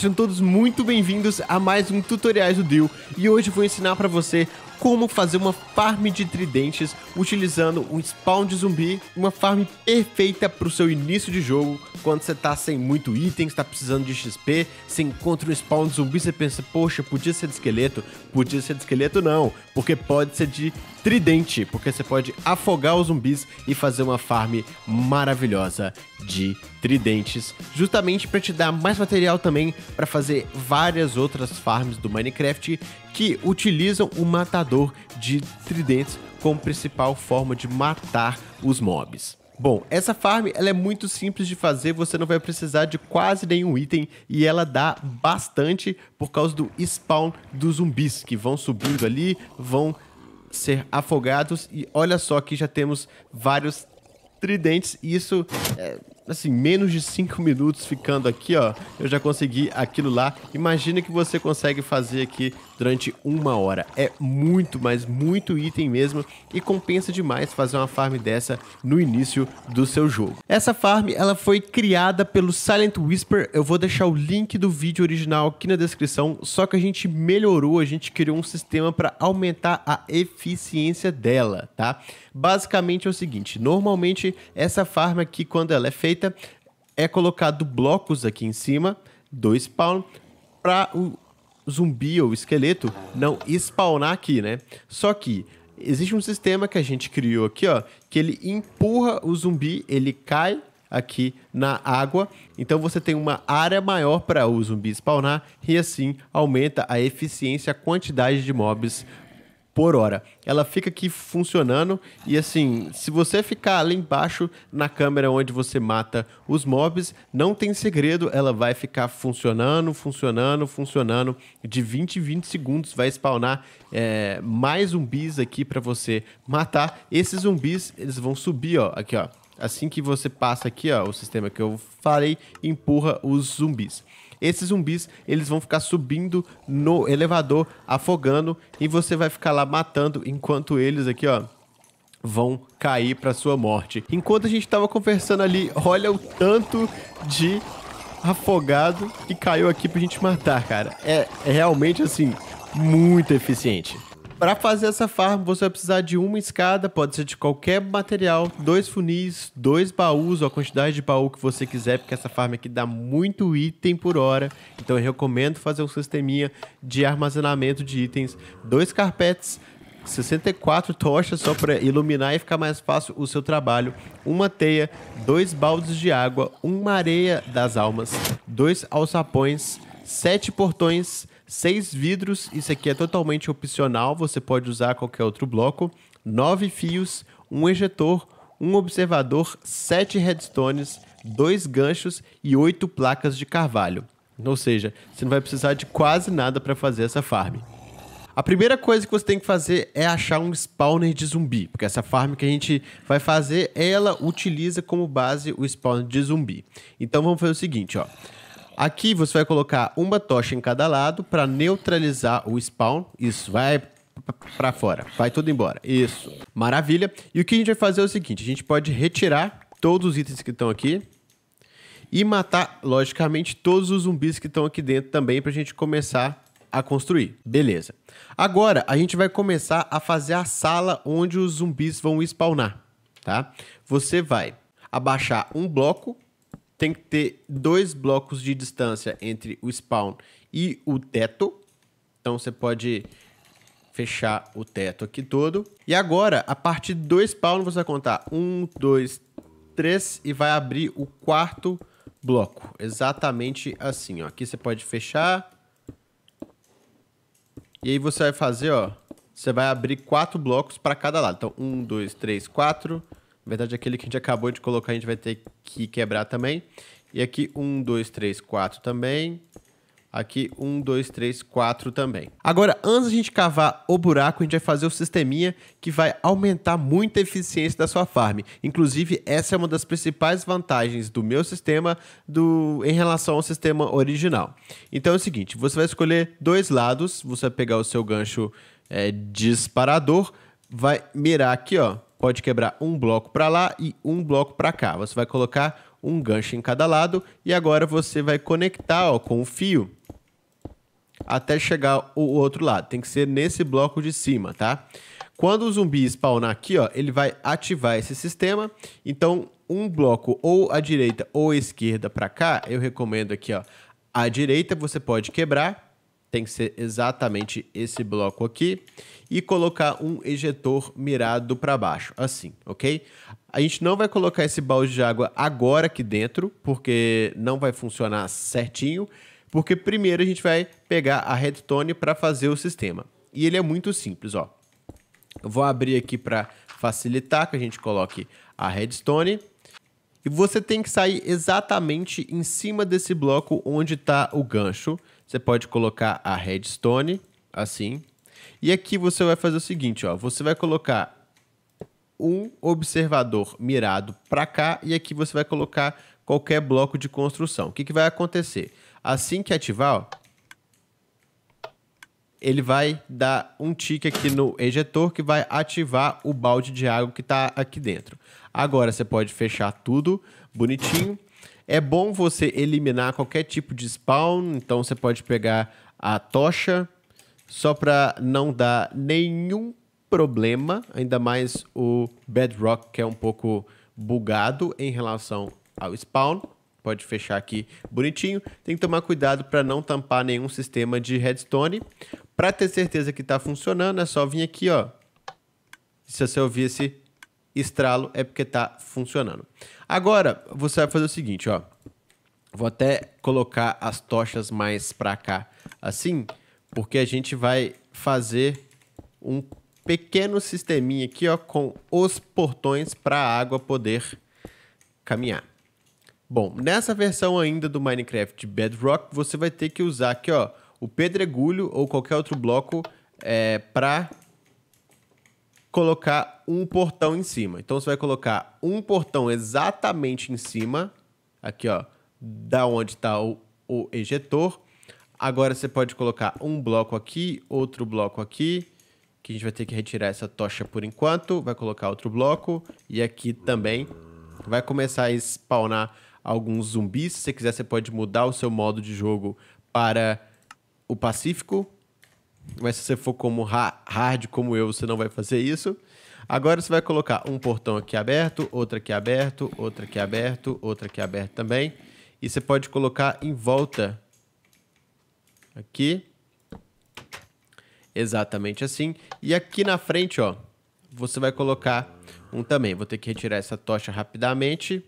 sejam todos muito bem-vindos a mais um Tutoriais do Dio e hoje vou ensinar para você como fazer uma farm de tridentes utilizando um spawn de zumbi, uma farm perfeita para o seu início de jogo, quando você tá sem muito item, está precisando de XP, você encontra um spawn de zumbi, você pensa, poxa, podia ser de esqueleto, podia ser de esqueleto não, porque pode ser de tridente, porque você pode afogar os zumbis e fazer uma farm maravilhosa de tridentes, justamente para te dar mais material também para fazer várias outras farms do Minecraft que utilizam o matador de tridentes como principal forma de matar os mobs. Bom, essa farm ela é muito simples de fazer, você não vai precisar de quase nenhum item e ela dá bastante por causa do spawn dos zumbis que vão subindo ali, vão ser afogados e olha só que já temos vários tridentes e isso é, assim, menos de 5 minutos ficando aqui, ó, eu já consegui aquilo lá. Imagina que você consegue fazer aqui durante uma hora. É muito, mas muito item mesmo e compensa demais fazer uma farm dessa no início do seu jogo. Essa farm, ela foi criada pelo Silent Whisper. Eu vou deixar o link do vídeo original aqui na descrição, só que a gente melhorou, a gente criou um sistema para aumentar a eficiência dela, tá? Basicamente é o seguinte, normalmente essa farm aqui, quando ela é feita, é colocado blocos aqui em cima, dois spawn, para o zumbi ou esqueleto não spawnar aqui, né? Só que existe um sistema que a gente criou aqui, ó, que ele empurra o zumbi, ele cai aqui na água. Então você tem uma área maior para o zumbi spawnar e assim aumenta a eficiência, a quantidade de mobs por hora. Ela fica aqui funcionando e assim, se você ficar ali embaixo na câmera onde você mata os mobs, não tem segredo, ela vai ficar funcionando, funcionando, funcionando. De 20 em 20 segundos vai spawnar é, mais zumbis aqui para você matar. Esses zumbis, eles vão subir, ó, aqui, ó. Assim que você passa aqui, ó, o sistema que eu falei, empurra os zumbis esses zumbis eles vão ficar subindo no elevador, afogando, e você vai ficar lá matando enquanto eles aqui, ó, vão cair para sua morte. Enquanto a gente tava conversando ali, olha o tanto de afogado que caiu aqui pra gente matar, cara. É, é realmente assim muito eficiente. Para fazer essa farm, você vai precisar de uma escada, pode ser de qualquer material, dois funis, dois baús, ou a quantidade de baú que você quiser, porque essa farm aqui dá muito item por hora. Então eu recomendo fazer um sisteminha de armazenamento de itens, dois carpetes, 64 tochas só para iluminar e ficar mais fácil o seu trabalho, uma teia, dois baldes de água, uma areia das almas, dois alçapões, sete portões, seis vidros, isso aqui é totalmente opcional, você pode usar qualquer outro bloco, nove fios, um ejetor, um observador, sete redstones, dois ganchos e oito placas de carvalho. Ou seja, você não vai precisar de quase nada para fazer essa farm. A primeira coisa que você tem que fazer é achar um spawner de zumbi, porque essa farm que a gente vai fazer, ela utiliza como base o spawner de zumbi. Então vamos fazer o seguinte, ó. Aqui você vai colocar uma tocha em cada lado para neutralizar o spawn. Isso, vai para fora, vai tudo embora. Isso, maravilha. E o que a gente vai fazer é o seguinte, a gente pode retirar todos os itens que estão aqui e matar, logicamente, todos os zumbis que estão aqui dentro também para a gente começar a construir. Beleza. Agora, a gente vai começar a fazer a sala onde os zumbis vão spawnar, tá? Você vai abaixar um bloco tem que ter dois blocos de distância entre o spawn e o teto. Então você pode fechar o teto aqui todo. E agora, a partir do spawn, você vai contar um, dois, três e vai abrir o quarto bloco. Exatamente assim, ó. Aqui você pode fechar. E aí você vai fazer, ó. Você vai abrir quatro blocos para cada lado. Então, um, dois, três, quatro. Na verdade, aquele que a gente acabou de colocar, a gente vai ter que quebrar também. E aqui, um, dois, três, quatro também. Aqui, um, dois, três, quatro também. Agora, antes a gente cavar o buraco, a gente vai fazer o sisteminha que vai aumentar muito a eficiência da sua farm. Inclusive, essa é uma das principais vantagens do meu sistema do, em relação ao sistema original. Então é o seguinte, você vai escolher dois lados, você vai pegar o seu gancho é, disparador, vai mirar aqui, ó, pode quebrar um bloco para lá e um bloco para cá. Você vai colocar um gancho em cada lado e agora você vai conectar ó, com o fio até chegar o outro lado. Tem que ser nesse bloco de cima, tá? Quando o zumbi spawnar aqui, ó, ele vai ativar esse sistema. Então, um bloco ou à direita ou à esquerda para cá, eu recomendo aqui, ó, à direita você pode quebrar, tem que ser exatamente esse bloco aqui e colocar um ejetor mirado para baixo, assim, ok? A gente não vai colocar esse balde de água agora aqui dentro, porque não vai funcionar certinho, porque primeiro a gente vai pegar a redstone para fazer o sistema. E ele é muito simples, ó. Eu vou abrir aqui para facilitar que a gente coloque a redstone. E você tem que sair exatamente em cima desse bloco onde está o gancho. Você pode colocar a redstone, assim. E aqui você vai fazer o seguinte, ó. Você vai colocar um observador mirado para cá e aqui você vai colocar qualquer bloco de construção. O que, que vai acontecer? Assim que ativar, ó, ele vai dar um tique aqui no ejetor que vai ativar o balde de água que está aqui dentro. Agora você pode fechar tudo bonitinho. É bom você eliminar qualquer tipo de spawn, então você pode pegar a tocha só para não dar nenhum problema, ainda mais o Bedrock que é um pouco bugado em relação ao spawn. Pode fechar aqui bonitinho. Tem que tomar cuidado para não tampar nenhum sistema de redstone. Para ter certeza que está funcionando, é só vir aqui, ó. Se você ouvir esse estralo, é porque está funcionando. Agora, você vai fazer o seguinte, ó. Vou até colocar as tochas mais para cá, assim, porque a gente vai fazer um pequeno sisteminha aqui, ó, com os portões para a água poder caminhar. Bom, nessa versão ainda do Minecraft Bedrock, você vai ter que usar aqui, ó, o pedregulho ou qualquer outro bloco é, para colocar um portão em cima. Então você vai colocar um portão exatamente em cima, aqui ó, da onde está o, o ejetor. Agora você pode colocar um bloco aqui, outro bloco aqui, que a gente vai ter que retirar essa tocha por enquanto. Vai colocar outro bloco e aqui também vai começar a spawnar alguns zumbis. Se você quiser, você pode mudar o seu modo de jogo para o Pacífico, mas se você for como hard como eu, você não vai fazer isso. Agora você vai colocar um portão aqui aberto, outro aqui aberto, outro aqui aberto, outro aqui aberto também. E você pode colocar em volta aqui. Exatamente assim. E aqui na frente, ó, você vai colocar um também. Vou ter que retirar essa tocha rapidamente.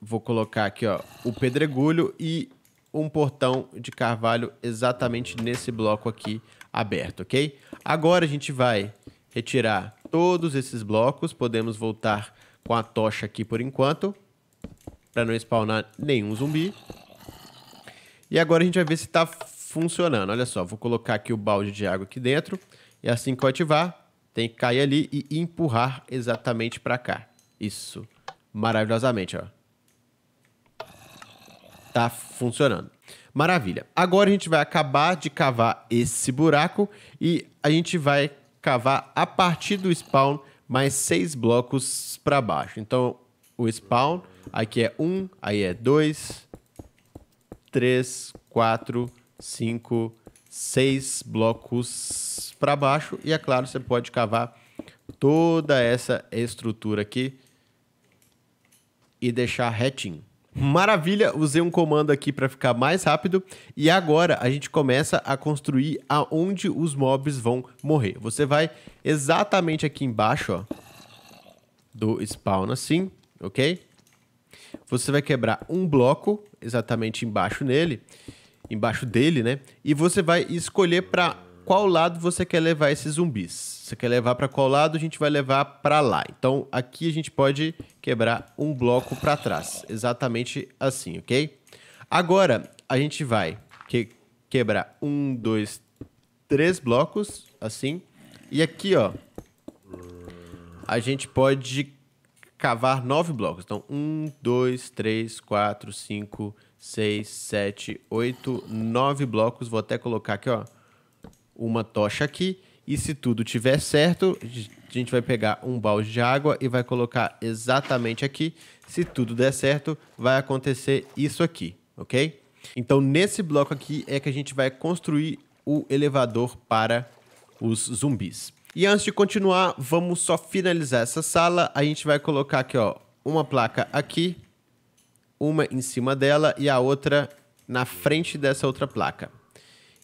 Vou colocar aqui, ó, o pedregulho e um portão de carvalho exatamente nesse bloco aqui aberto, ok? Agora a gente vai retirar todos esses blocos, podemos voltar com a tocha aqui por enquanto, para não spawnar nenhum zumbi. E agora a gente vai ver se está funcionando. Olha só, vou colocar aqui o balde de água aqui dentro, e assim que eu ativar, tem que cair ali e empurrar exatamente para cá. Isso, maravilhosamente, ó tá funcionando. Maravilha. Agora a gente vai acabar de cavar esse buraco e a gente vai cavar a partir do spawn mais seis blocos para baixo. Então, o spawn, aqui é um, aí é dois, três, quatro, cinco, seis blocos para baixo. E é claro, você pode cavar toda essa estrutura aqui e deixar retinho. Maravilha, usei um comando aqui para ficar mais rápido e agora a gente começa a construir aonde os mobs vão morrer. Você vai exatamente aqui embaixo, ó, do spawn assim, ok? Você vai quebrar um bloco exatamente embaixo nele, embaixo dele, né? E você vai escolher para qual lado você quer levar esses zumbis. Você quer levar para qual lado? A gente vai levar para lá. Então, aqui a gente pode quebrar um bloco para trás. Exatamente assim, ok? Agora, a gente vai que quebrar um, dois, três blocos, assim. E aqui, ó, a gente pode cavar nove blocos. Então, um, dois, três, quatro, cinco, seis, sete, oito, nove blocos. Vou até colocar aqui, ó uma tocha aqui E se tudo tiver certo, a gente vai pegar um balde de água e vai colocar exatamente aqui. Se tudo der certo, vai acontecer isso aqui, ok? Então, nesse bloco aqui é que a gente vai construir o elevador para os zumbis. E antes de continuar, vamos só finalizar essa sala. A gente vai colocar aqui, ó, uma placa aqui, uma em cima dela e a outra na frente dessa outra placa.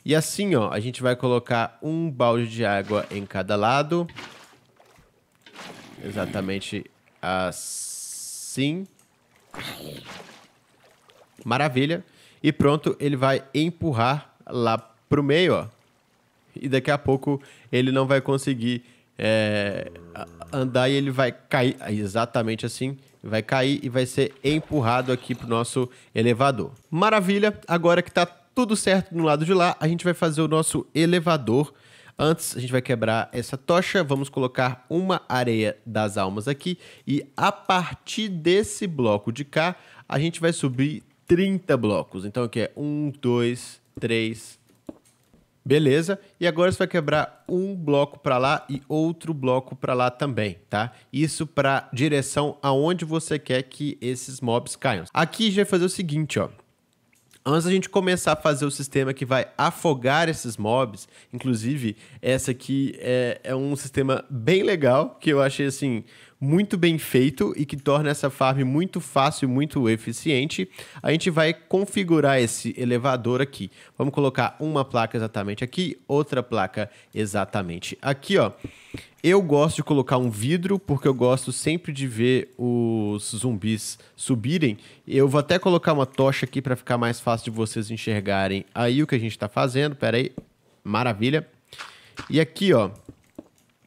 E assim, ó, a gente vai colocar um balde de água em cada lado. Exatamente assim. Maravilha. E pronto, ele vai empurrar lá pro meio, ó. E daqui a pouco ele não vai conseguir é, andar e ele vai cair. Exatamente assim. Vai cair e vai ser empurrado aqui pro nosso elevador. Maravilha. Agora que tá tudo certo no lado de lá, a gente vai fazer o nosso elevador. Antes, a gente vai quebrar essa tocha, vamos colocar uma areia das almas aqui e a partir desse bloco de cá, a gente vai subir 30 blocos. Então aqui é 1, 2, 3, Beleza? E agora você vai quebrar um bloco para lá e outro bloco para lá também, tá? Isso para direção aonde você quer que esses mobs caiam. Aqui a gente vai fazer o seguinte, ó. Antes da gente começar a fazer o sistema que vai afogar esses mobs, inclusive essa aqui é, é um sistema bem legal, que eu achei assim muito bem feito e que torna essa farm muito fácil muito eficiente, a gente vai configurar esse elevador aqui. Vamos colocar uma placa exatamente aqui, outra placa exatamente aqui, ó. Eu gosto de colocar um vidro porque eu gosto sempre de ver os zumbis subirem. Eu vou até colocar uma tocha aqui para ficar mais fácil de vocês enxergarem aí o que a gente está fazendo. Pera aí, maravilha. E aqui, ó,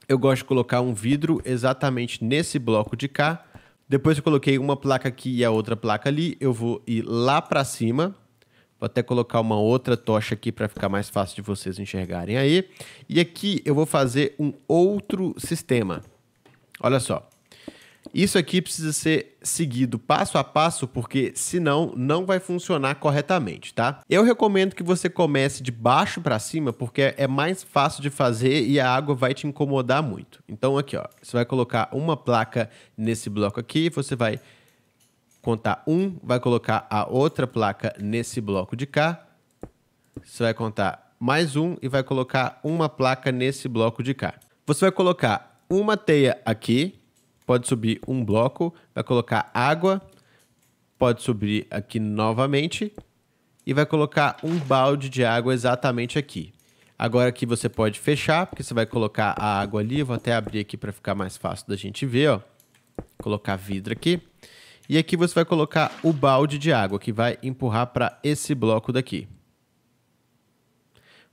eu gosto de colocar um vidro exatamente nesse bloco de cá. Depois eu coloquei uma placa aqui e a outra placa ali. Eu vou ir lá para cima. Vou até colocar uma outra tocha aqui para ficar mais fácil de vocês enxergarem aí. E aqui eu vou fazer um outro sistema. Olha só. Isso aqui precisa ser seguido passo a passo, porque senão não vai funcionar corretamente, tá? Eu recomendo que você comece de baixo para cima, porque é mais fácil de fazer e a água vai te incomodar muito. Então aqui, ó, você vai colocar uma placa nesse bloco aqui, você vai contar um, vai colocar a outra placa nesse bloco de cá, você vai contar mais um e vai colocar uma placa nesse bloco de cá. Você vai colocar uma teia aqui, pode subir um bloco, vai colocar água, pode subir aqui novamente e vai colocar um balde de água exatamente aqui. Agora aqui você pode fechar, porque você vai colocar a água ali, vou até abrir aqui para ficar mais fácil da gente ver, ó. Colocar vidro aqui. E aqui você vai colocar o balde de água, que vai empurrar para esse bloco daqui.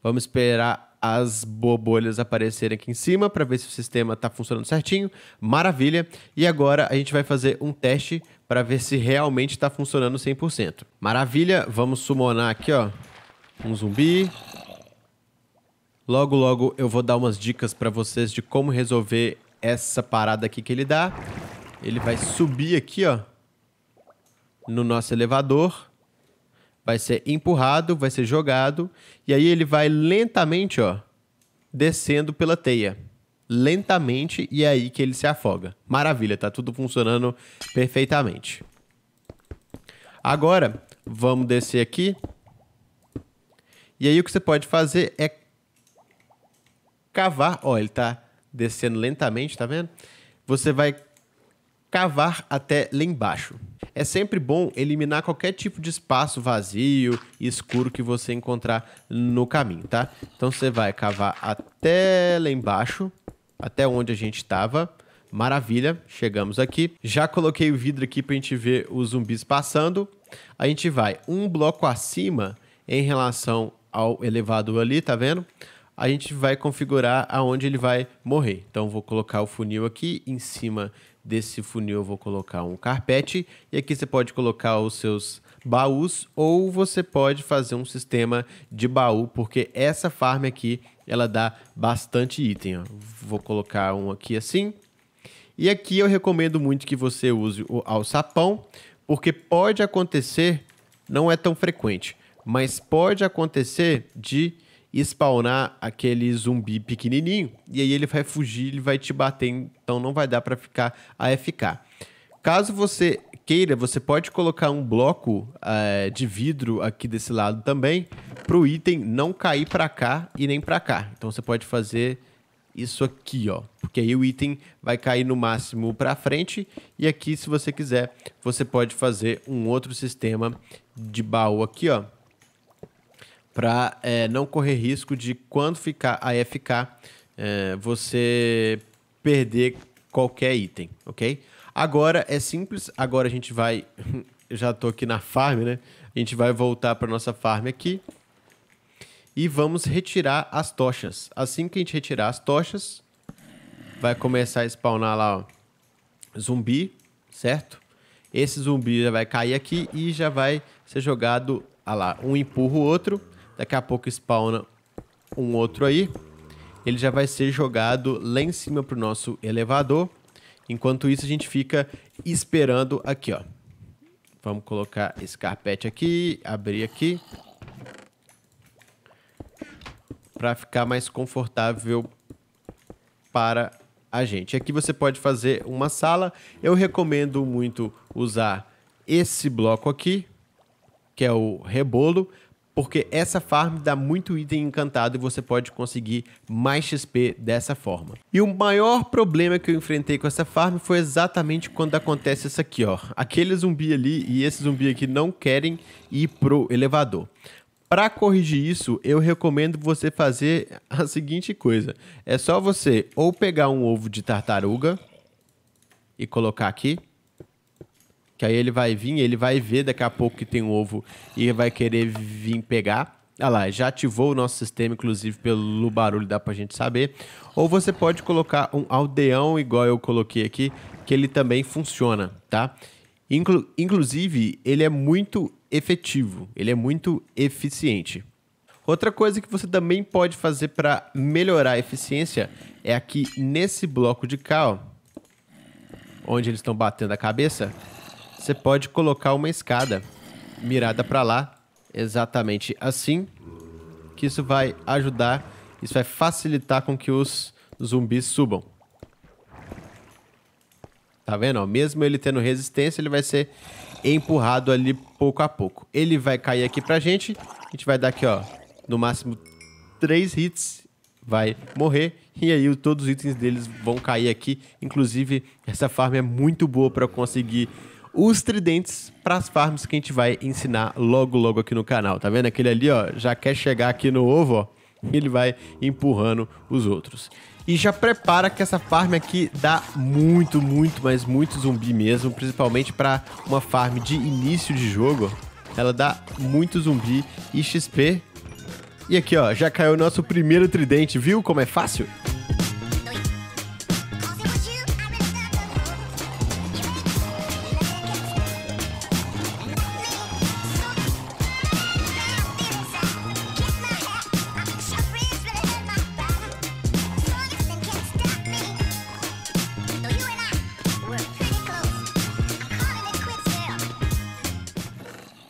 Vamos esperar as bobolhas aparecerem aqui em cima para ver se o sistema está funcionando certinho. Maravilha! E agora a gente vai fazer um teste para ver se realmente está funcionando 100%. Maravilha! Vamos summonar aqui, ó, um zumbi. Logo, logo eu vou dar umas dicas para vocês de como resolver essa parada aqui que ele dá. Ele vai subir aqui, ó, no nosso elevador vai ser empurrado, vai ser jogado, e aí ele vai lentamente, ó, descendo pela teia. Lentamente, e é aí que ele se afoga. Maravilha, tá tudo funcionando perfeitamente. Agora, vamos descer aqui. E aí o que você pode fazer é cavar. Ó, ele tá descendo lentamente, tá vendo? Você vai cavar até lá embaixo. É sempre bom eliminar qualquer tipo de espaço vazio e escuro que você encontrar no caminho, tá? Então você vai cavar até lá embaixo, até onde a gente estava. Maravilha, chegamos aqui. Já coloquei o vidro aqui para a gente ver os zumbis passando. A gente vai um bloco acima em relação ao elevador ali, tá vendo? A gente vai configurar aonde ele vai morrer. Então vou colocar o funil aqui em cima desse funil eu vou colocar um carpete e aqui você pode colocar os seus baús ou você pode fazer um sistema de baú, porque essa farm aqui ela dá bastante item. Ó. Vou colocar um aqui assim. E aqui eu recomendo muito que você use o alçapão, porque pode acontecer, não é tão frequente, mas pode acontecer de spawnar aquele zumbi pequenininho e aí ele vai fugir, ele vai te bater, então não vai dar para ficar AFK. Caso você queira, você pode colocar um bloco é, de vidro aqui desse lado também, para o item não cair para cá e nem para cá. Então você pode fazer isso aqui, ó, porque aí o item vai cair no máximo para frente e aqui, se você quiser, você pode fazer um outro sistema de baú aqui, ó, para é, não correr risco de quando ficar AFK é, você perder qualquer item, ok? Agora é simples, agora a gente vai, eu já tô aqui na farm, né? A gente vai voltar para nossa farm aqui e vamos retirar as tochas. Assim que a gente retirar as tochas, vai começar a spawnar lá, ó, zumbi, certo? Esse zumbi já vai cair aqui e já vai ser jogado, ah lá, um empurra o outro Daqui a pouco spawna um outro aí. Ele já vai ser jogado lá em cima pro nosso elevador. Enquanto isso, a gente fica esperando aqui, ó. Vamos colocar esse carpete aqui, abrir aqui. Para ficar mais confortável para a gente. Aqui você pode fazer uma sala. Eu recomendo muito usar esse bloco aqui, que é o rebolo, porque essa farm dá muito item encantado e você pode conseguir mais XP dessa forma. E o maior problema que eu enfrentei com essa farm foi exatamente quando acontece isso aqui, ó. Aquele zumbi ali e esse zumbi aqui não querem ir pro elevador. Para corrigir isso, eu recomendo você fazer a seguinte coisa. É só você ou pegar um ovo de tartaruga e colocar aqui, que aí ele vai vir, ele vai ver daqui a pouco que tem um ovo e vai querer vir pegar. Olha lá, já ativou o nosso sistema, inclusive pelo barulho dá pra gente saber. Ou você pode colocar um aldeão igual eu coloquei aqui, que ele também funciona, tá? Inclu inclusive, ele é muito efetivo, ele é muito eficiente. Outra coisa que você também pode fazer para melhorar a eficiência é aqui nesse bloco de cá, ó, onde eles estão batendo a cabeça, você pode colocar uma escada mirada para lá, exatamente assim, que isso vai ajudar, isso vai facilitar com que os zumbis subam. Tá vendo? Mesmo ele tendo resistência, ele vai ser empurrado ali pouco a pouco. Ele vai cair aqui pra gente, a gente vai dar aqui, ó, no máximo três hits, vai morrer e aí todos os itens deles vão cair aqui. Inclusive, essa farm é muito boa para conseguir os tridentes para as farms que a gente vai ensinar logo, logo aqui no canal. Tá vendo? Aquele ali, ó, já quer chegar aqui no ovo, ó, ele vai empurrando os outros. E já prepara que essa farm aqui dá muito, muito, mas muito zumbi mesmo, principalmente para uma farm de início de jogo. Ela dá muito zumbi e XP. E aqui, ó, já caiu o nosso primeiro tridente, viu como é fácil?